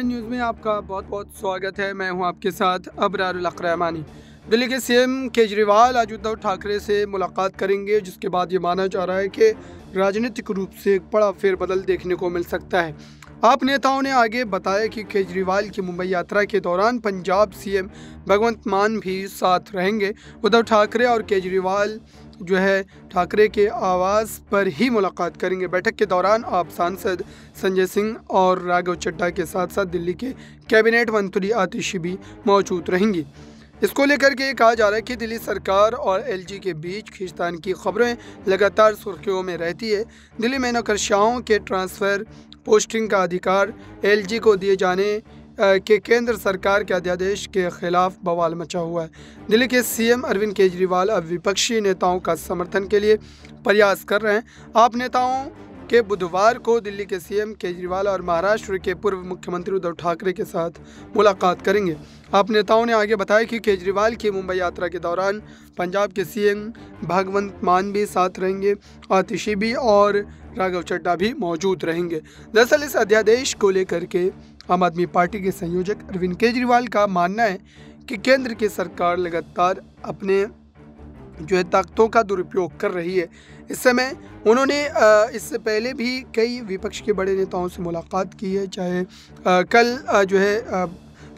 News में आपका बहुत बहुत स्वागत है। मैं हूँ आपके साथ अबरारमानी दिल्ली के सीएम केजरीवाल आज उद्धव ठाकरे से मुलाकात करेंगे, जिसके बाद ये माना जा रहा है कि राजनीतिक रूप से एक बड़ा फेरबदल देखने को मिल सकता है। आप नेताओं ने आगे बताया कि केजरीवाल की मुंबई यात्रा के दौरान पंजाब सीएम भगवंत मान भी साथ रहेंगे। उद्धव ठाकरे और केजरीवाल जो है ठाकरे के आवास पर ही मुलाकात करेंगे। बैठक के दौरान आप सांसद संजय सिंह और राघव चड्डा के साथ साथ दिल्ली के कैबिनेट मंत्री आतिशी भी मौजूद रहेंगी। इसको लेकर के कहा जा रहा है कि दिल्ली सरकार और एलजी के बीच खींचतान की खबरें लगातार सुर्खियों में रहती है। दिल्ली में नौकरशाहों के ट्रांसफ़र, पोस्टिंग का अधिकार, एलजी को दिए जाने के केंद्र सरकार के अध्यादेश के खिलाफ बवाल मचा हुआ है। दिल्ली के सीएम अरविंद केजरीवाल अब विपक्षी नेताओं का समर्थन के लिए प्रयास कर रहे हैं। आप नेताओं के बुधवार को दिल्ली के सीएम केजरीवाल और महाराष्ट्र के पूर्व मुख्यमंत्री उद्धव ठाकरे के साथ मुलाकात करेंगे। आप नेताओं ने आगे बताया कि केजरीवाल की मुंबई यात्रा के दौरान पंजाब के सीएम भगवंत मान भी साथ रहेंगे, आतिशी भी और राघव चड्डा भी मौजूद रहेंगे। दरअसल इस अध्यादेश को लेकर के आम आदमी पार्टी के संयोजक अरविंद केजरीवाल का मानना है कि केंद्र की सरकार लगातार अपने, जो है, ताकतों का दुरुपयोग कर रही है। इस समय उन्होंने इससे पहले भी कई विपक्ष के बड़े नेताओं से मुलाकात की है, चाहे कल जो है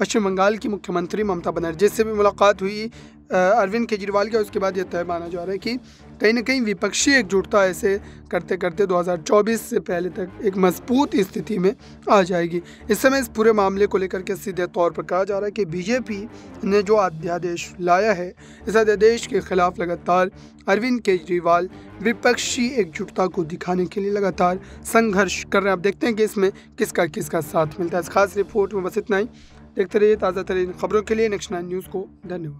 पश्चिम बंगाल की मुख्यमंत्री ममता बनर्जी से भी मुलाकात हुई अरविंद केजरीवाल का उसके बाद यह तय माना जा रहा है कि कहीं ना कहीं विपक्षी एकजुटता ऐसे करते करते 2024 से पहले तक एक मज़बूत स्थिति में आ जाएगी। इस समय इस पूरे मामले को लेकर के सीधे तौर पर कहा जा रहा है कि बीजेपी ने जो अध्यादेश लाया है, इस अध्यादेश के खिलाफ लगातार अरविंद केजरीवाल विपक्षी एकजुटता को दिखाने के लिए लगातार संघर्ष कर रहे हैं। आप देखते हैं कि इसमें किसका किसका साथ मिलता है। इस खास रिपोर्ट में बस इतना ही। देखते रहिए ताज़ा तरीन खबरों के लिए नेक्स्ट नाइन न्यूज़ को। धन्यवाद।